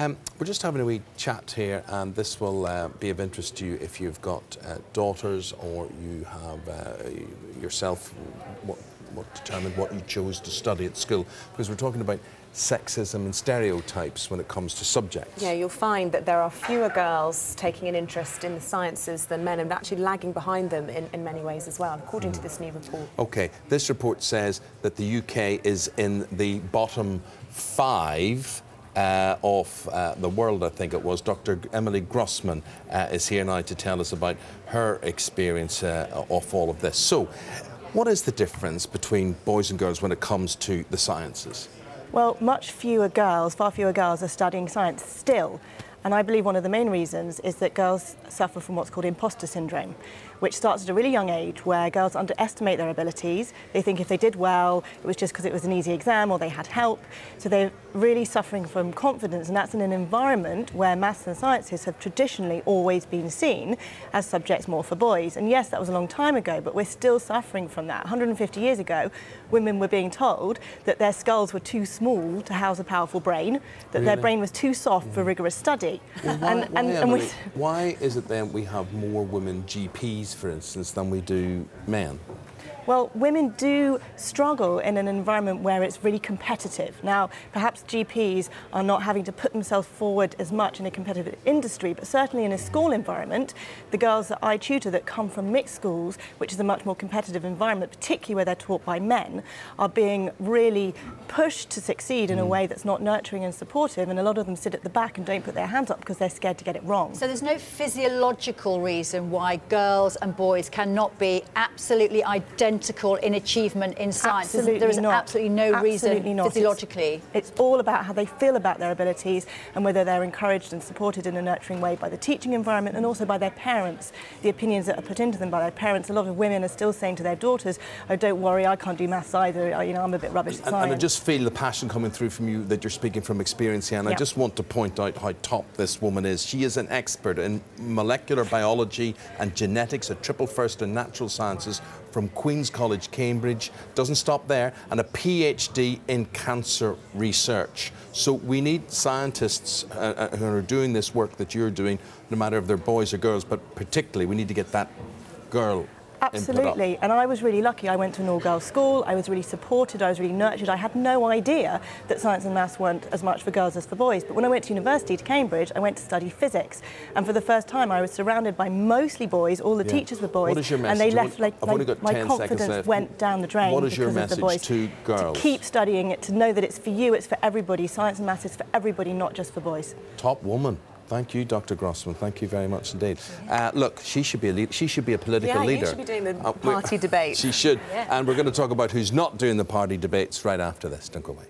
Um, we're just having a wee chat here, and this will uh, be of interest to you if you've got uh, daughters or you have uh, yourself what, what determined what you chose to study at school, because we're talking about sexism and stereotypes when it comes to subjects. Yeah, you'll find that there are fewer girls taking an interest in the sciences than men and actually lagging behind them in, in many ways as well, according to this new report. OK, this report says that the UK is in the bottom five uh, of uh, the world, I think it was. Dr. Emily Grossman uh, is here now to tell us about her experience uh, of all of this. So, what is the difference between boys and girls when it comes to the sciences? Well, much fewer girls, far fewer girls are studying science still. And I believe one of the main reasons is that girls suffer from what's called imposter syndrome, which starts at a really young age where girls underestimate their abilities. They think if they did well, it was just because it was an easy exam or they had help. So they're really suffering from confidence, and that's in an environment where maths and sciences have traditionally always been seen as subjects more for boys. And yes, that was a long time ago, but we're still suffering from that. 150 years ago, women were being told that their skulls were too small to house a powerful brain, that really? their brain was too soft for mm. rigorous study. Well, why, and, why, and, Emily, and why is it then we have more women GPs, for instance, than we do men? Well, women do struggle in an environment where it's really competitive. Now, perhaps GPs are not having to put themselves forward as much in a competitive industry, but certainly in a school environment, the girls that I tutor that come from mixed schools, which is a much more competitive environment, particularly where they're taught by men, are being really pushed to succeed in mm. a way that's not nurturing and supportive, and a lot of them sit at the back and don't put their hands up because they're scared to get it wrong. So there's no physiological reason why girls and boys cannot be absolutely identical identical in achievement in science. Absolutely there is not. absolutely no absolutely reason not. physiologically. It's, it's, all about how they feel about their abilities and whether they're encouraged and supported in a nurturing way by the teaching environment and also by their parents. The opinions that are put into them by their parents. A lot of women are still saying to their daughters, "Oh, don't worry, I can't do maths either. You know, I'm a bit rubbish at and, science." And I just feel the passion coming through from you that you're speaking from experience here. And I just want to point out how top this woman is. She is an expert in molecular biology and genetics, a triple first in natural sciences from Queen's College, Cambridge. Doesn't stop there, and a PhD in cancer research. So we need scientists uh, uh, who are doing this work that you're doing, no matter if they're boys or girls, but particularly we need to get that girl Absolutely. And I was really lucky. I went to an all-girls school. I was really supported. I was really nurtured. I had no idea that science and maths weren't as much for girls as for boys. But when I went to university, to Cambridge, I went to study physics. And for the first time, I was surrounded by mostly boys. All the yeah. teachers were boys. What is your message? And they left, like, like my confidence went down the drain What is your message boys. to girls? To keep studying it, to know that it's for you, it's for everybody. Science and maths is for everybody, not just for boys. Top woman. Thank you, Dr. Grossman. Thank you very much indeed. Uh, look, she should be a lead, she should be a political yeah, leader. Yeah, should be doing the uh, party debate. She should. Yeah. And we're going to talk about who's not doing the party debates right after this. Don't go away.